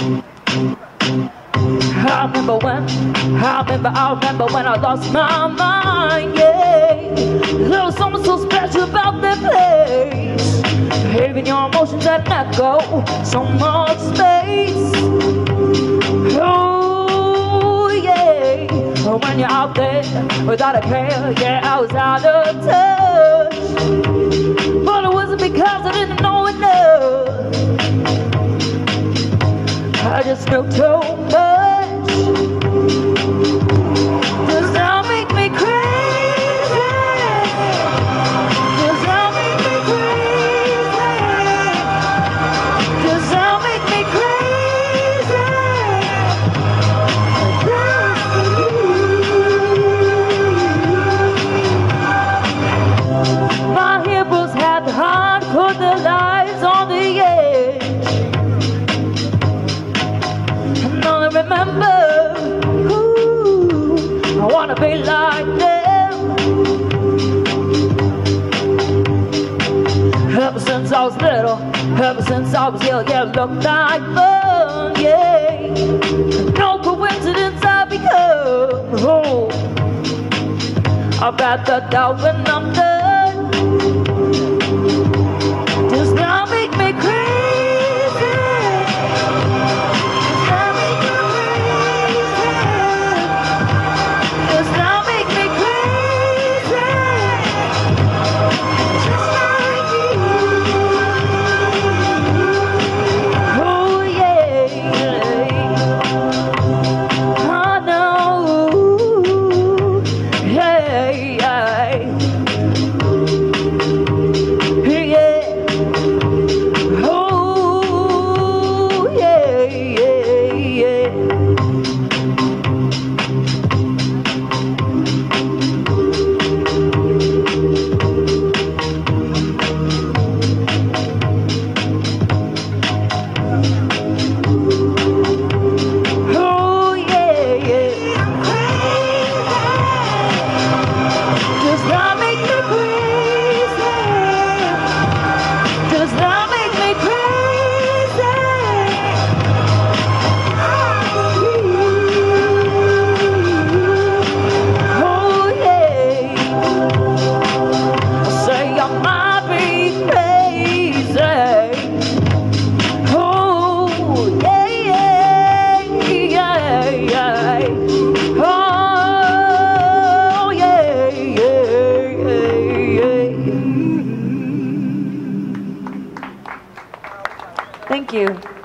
I remember when, I remember, I remember when I lost my mind, yeah. There was something so special about that place. Having your emotions that go, so much space. Oh, yeah. When you're out there without a care, yeah, I was out of Just since I was little, ever since I was young, yeah, looked like fun, yeah. No coincidence I become, oh. I've got the doubt when I'm done. Thank you.